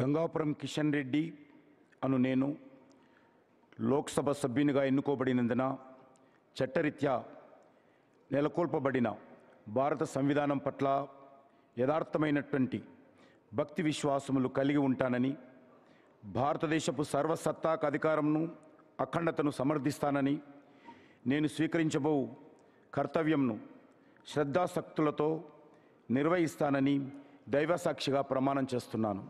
గంగాపురం కిషన్ రెడ్డి అను నేను లోక్సభ సభ్యునిగా ఎన్నుకోబడినందున చట్టరీత్యా నెలకొల్పబడిన భారత సంవిధానం పట్ల యథార్థమైనటువంటి భక్తి విశ్వాసములు కలిగి ఉంటానని భారతదేశపు సర్వసత్తాక అధికారంను అఖండతను సమర్థిస్తానని నేను స్వీకరించబో కర్తవ్యంను శ్రద్ధాశక్తులతో నిర్వహిస్తానని దైవసాక్షిగా ప్రమాణం చేస్తున్నాను.